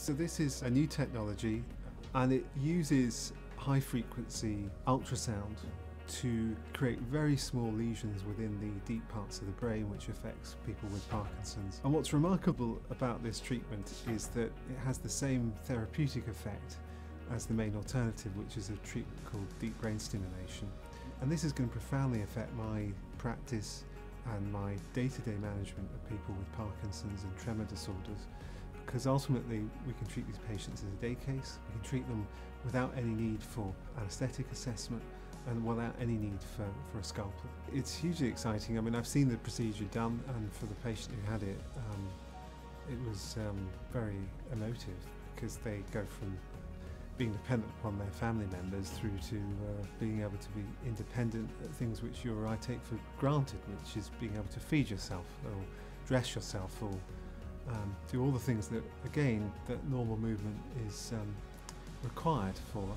So this is a new technology and it uses high frequency ultrasound to create very small lesions within the deep parts of the brain which affects people with Parkinson's. And what's remarkable about this treatment is that it has the same therapeutic effect as the main alternative which is a treatment called deep brain stimulation. And this is going to profoundly affect my practice and my day-to-day management of people with Parkinson's and tremor disorders because ultimately we can treat these patients as a day case, we can treat them without any need for anaesthetic assessment and without any need for, for a scalpel. It's hugely exciting. I mean, I've seen the procedure done, and for the patient who had it, um, it was um, very emotive because they go from being dependent upon their family members through to uh, being able to be independent at things which you or I take for granted, which is being able to feed yourself or dress yourself or um, do all the things that, again, that normal movement is um, required for.